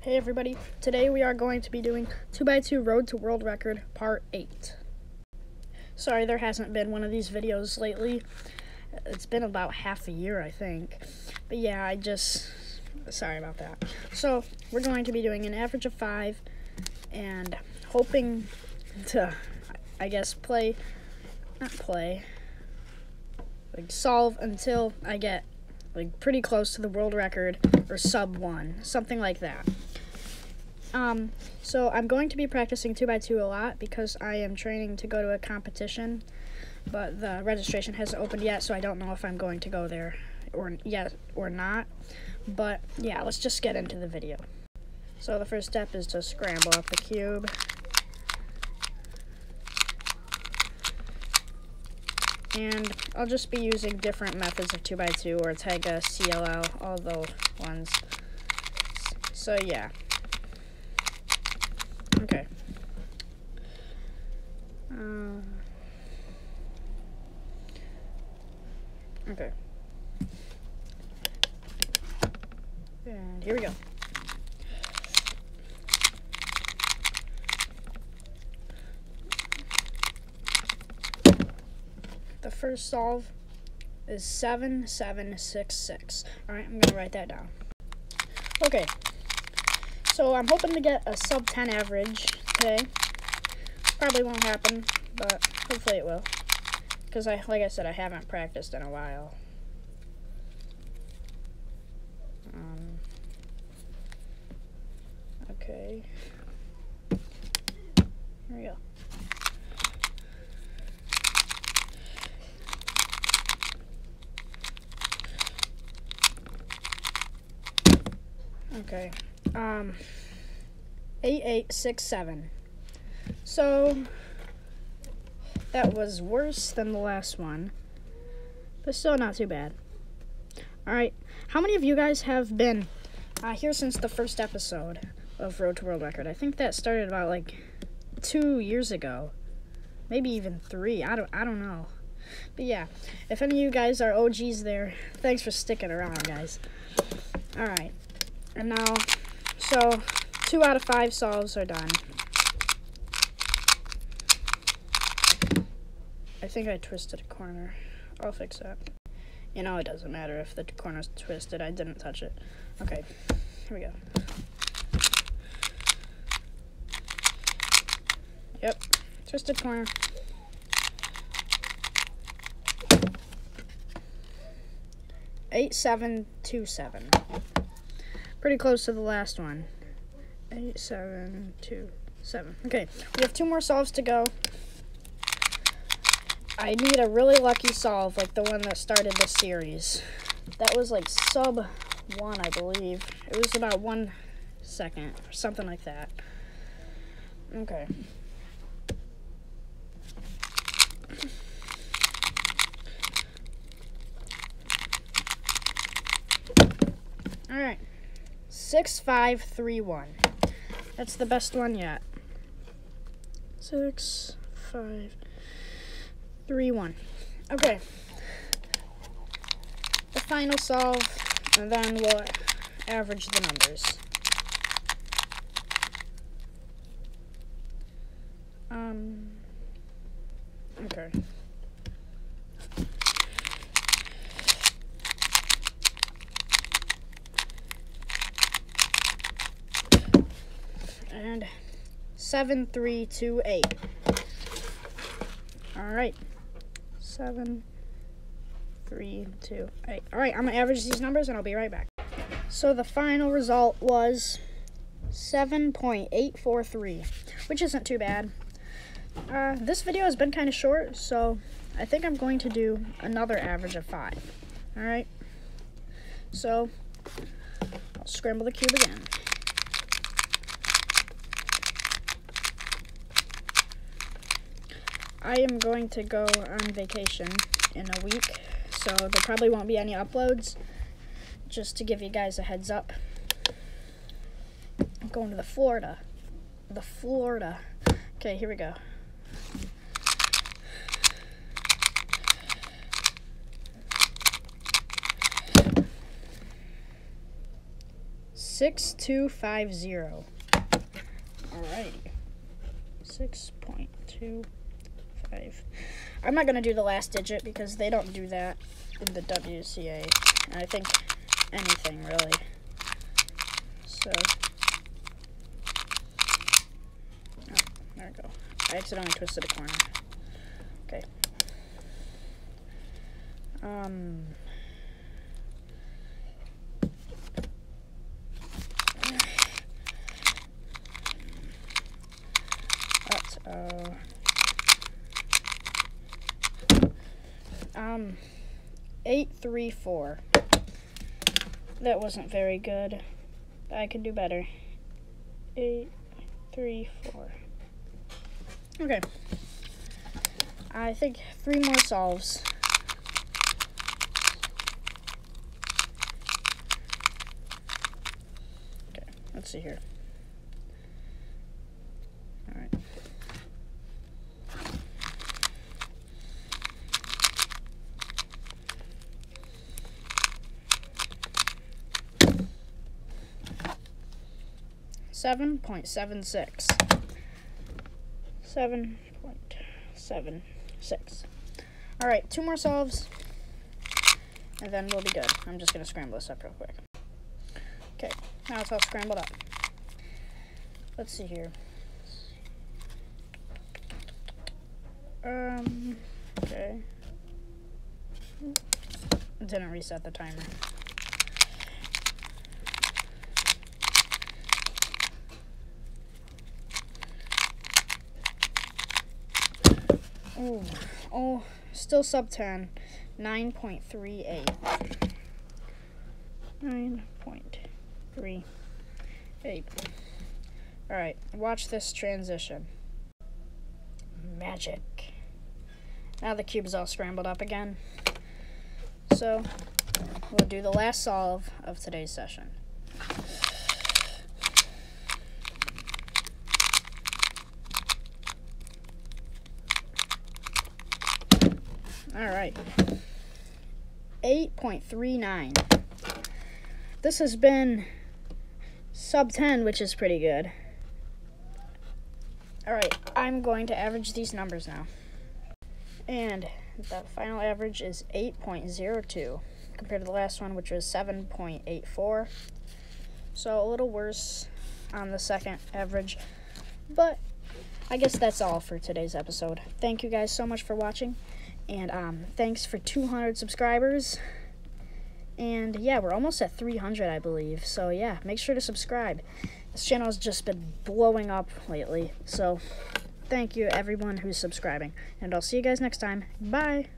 Hey everybody, today we are going to be doing 2x2 Road to World Record Part 8. Sorry there hasn't been one of these videos lately. It's been about half a year I think. But yeah, I just, sorry about that. So, we're going to be doing an average of 5 and hoping to, I guess, play, not play, like solve until I get like pretty close to the world record or sub one, something like that. Um, so I'm going to be practicing two by two a lot because I am training to go to a competition, but the registration hasn't opened yet, so I don't know if I'm going to go there or yet or not. But yeah, let's just get into the video. So the first step is to scramble up the cube. And I'll just be using different methods of 2x2 Ortega, CLL, all those ones. So yeah. Okay. Uh, okay. And here we go. The first solve is 7766. Alright, I'm going to write that down. Okay, so I'm hoping to get a sub 10 average today. Probably won't happen, but hopefully it will. Because, I, like I said, I haven't practiced in a while. Um, okay. Here we go. Okay. Um, 8867. So, that was worse than the last one, but still not too bad. Alright, how many of you guys have been uh, here since the first episode of Road to World Record? I think that started about like two years ago, maybe even three. I don't, I don't know. But yeah, if any of you guys are OGs there, thanks for sticking around, guys. Alright, and now, so two out of five solves are done. I think I twisted a corner. I'll fix that. You know, it doesn't matter if the corner's twisted. I didn't touch it. Okay, here we go. Yep, twisted corner. Eight seven two seven. Pretty close to the last one. Eight seven two seven. Okay, we have two more solves to go. I need a really lucky solve, like the one that started the series. That was like sub one, I believe. It was about one second, or something like that. Okay. All right. 6531. That's the best one yet. Six, five, three, one. Okay. The final solve, and then we'll average the numbers. Um, okay. and 7328. All right. 7328. All right, I'm going to average these numbers and I'll be right back. So the final result was 7.843, which isn't too bad. Uh, this video has been kind of short, so I think I'm going to do another average of 5. All right. So I'll scramble the cube again. I am going to go on vacation in a week, so there probably won't be any uploads. Just to give you guys a heads up. I'm going to the Florida. The Florida. Okay, here we go. 6250. Alrighty. 6.25. I'm not going to do the last digit because they don't do that in the WCA. And I think anything, really. So. Oh, there we go. I accidentally twisted a corner. Okay. Um. That's, uh. Um, 834. That wasn't very good. I could do better. 834. Okay. I think three more solves. Okay, let's see here. 7.76. 7.76. Alright, two more solves, and then we'll be good. I'm just going to scramble this up real quick. Okay, now it's all scrambled up. Let's see here. Um, okay. Didn't reset the timer. Oh, oh, still sub 10. 9.38. 9.38. Alright, watch this transition. Magic. Now the cube is all scrambled up again. So, we'll do the last solve of today's session. All right. 8.39. This has been sub 10, which is pretty good. All right, I'm going to average these numbers now. And the final average is 8.02 compared to the last one, which was 7.84. So a little worse on the second average. But I guess that's all for today's episode. Thank you guys so much for watching. And um, thanks for 200 subscribers. And yeah, we're almost at 300, I believe. So yeah, make sure to subscribe. This channel has just been blowing up lately. So thank you, everyone who's subscribing. And I'll see you guys next time. Bye.